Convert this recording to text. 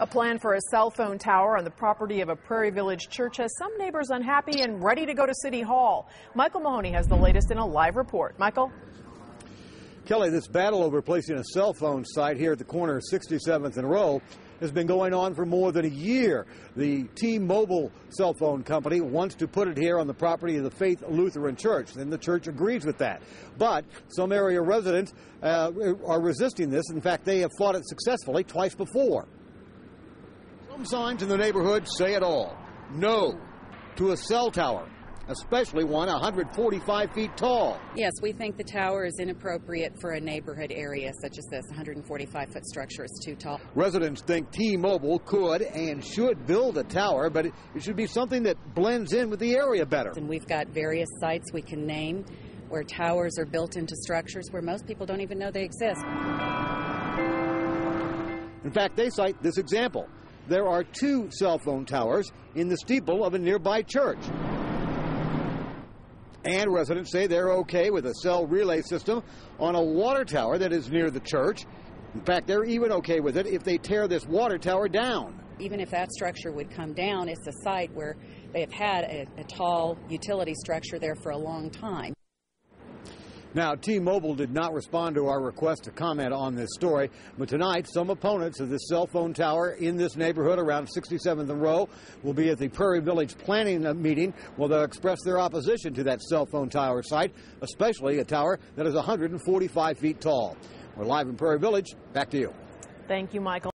A plan for a cell phone tower on the property of a Prairie Village church has some neighbors unhappy and ready to go to City Hall. Michael Mahoney has the latest in a live report. Michael? Kelly, this battle over placing a cell phone site here at the corner of 67th and Roe has been going on for more than a year. The T-Mobile cell phone company wants to put it here on the property of the Faith Lutheran Church, and the church agrees with that. But some area residents uh, are resisting this. In fact, they have fought it successfully twice before. Signs in the neighborhood say it all. No to a cell tower, especially one 145 feet tall. Yes, we think the tower is inappropriate for a neighborhood area such as this. 145 foot structure is too tall. Residents think T Mobile could and should build a tower, but it should be something that blends in with the area better. And we've got various sites we can name where towers are built into structures where most people don't even know they exist. In fact, they cite this example there are two cell phone towers in the steeple of a nearby church. And residents say they're okay with a cell relay system on a water tower that is near the church. In fact, they're even okay with it if they tear this water tower down. Even if that structure would come down, it's a site where they have had a, a tall utility structure there for a long time. Now, T-Mobile did not respond to our request to comment on this story, but tonight some opponents of this cell phone tower in this neighborhood around 67th and Roe will be at the Prairie Village planning meeting where they'll express their opposition to that cell phone tower site, especially a tower that is 145 feet tall. We're live in Prairie Village. Back to you. Thank you, Michael.